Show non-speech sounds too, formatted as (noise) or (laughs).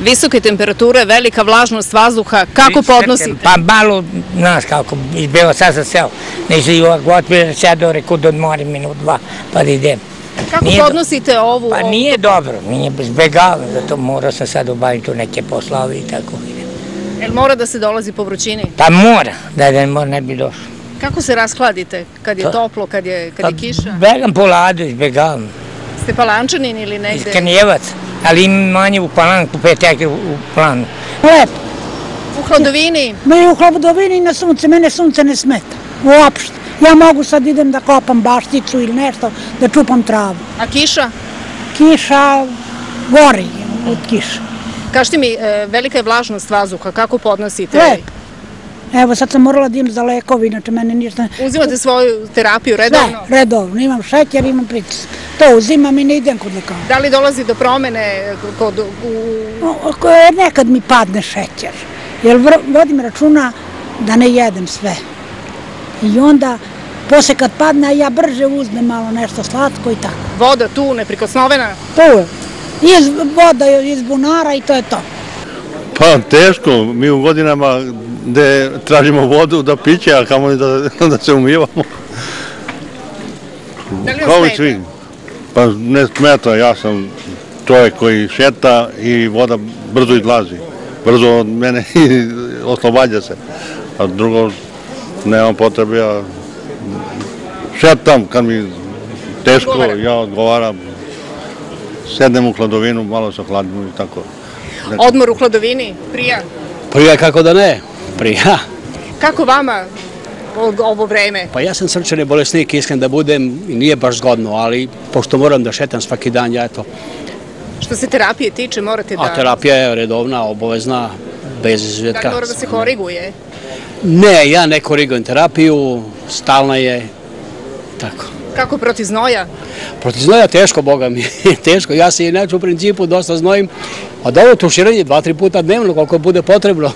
Visoke temperature, velika vlažnost vazduha, kako podnosite? Pa malo, znaš kako, izbeo sad sam seo, neću i ovako otpire sedao, reku da odmorim minut, dva, pa da idem. Kako Nije do- podnosite ovu? Pa ovu- nije dobro, nije izbegavam, zato morao sam sad obaviti tu neke poslove i tako. Jel mora da se dolazi po vrućini? Pa mora, da da mora ne bi došlo. Kako se raskladite kad je To- toplo, kad je, kad Pa je kiša? begam po ladu, izbegavam. Ste palančanin ili Iz negde? Ali imam manje u Palanku, pet ekra u, planu. Lepo. U hladovini? Ma i u hlobodovini i na sunce, mene sunce ne smeta. Uopšte. Ja mogu sad idem da kopam bašticu ili nešto, da čupam travu. A kiša? Kiša gori od kiša. Kažite mi, e, velika je vlažnost vazduha, kako podnosite? Lepo. Evo sad sam morala da idem za lekovi, inače mene ništa... Uzimate svoju terapiju Sve, redovno? redovno. Imam šećer, imam pritisak. To uzimam i ne idem kod lekara. Da li dolazi do promene kod, Nekad mi padne šećer, jer vodim računa da ne jedem sve. I onda, posle kad padne, ja brže uzmem malo nešto slatko i tako. voda tu, neprikosnovena? To je. Iz voda iz bunara i to je to. Pa teško, mi u godinama gde tražimo vodu da piće, a kamo da, (laughs) da se umivamo. Da li Kao i svi. Pa ne smeta, ja sam čovjek koji šeta i voda brzo izlazi. Brzo od mene (laughs) oslobađa se. A drugo, nemam potrebe, ja šetam kad mi teško, ja odgovaram. Sednem u hladovinu, malo se hladim i tako. Odmor u hladovini, prija. Prija kako da ne, prija. Kako vama ovo vreme? Pa ja sam srčani bolesnik, iskren da budem, nije baš zgodno, ali pošto moram da šetam svaki dan, ja eto. Što se terapije tiče, morate da... A terapija je redovna, obavezna, bez Da li izuzetka. mora da se koriguje? Ne, ja ne korigujem terapiju, stalna je, tako. Kako protiv znoja? Protiv znoja teško, boga mi, (laughs) teško. Ja se inače u principu dosta znojim, a da ovo tuširanje dva, tri puta dnevno, koliko bude potrebno.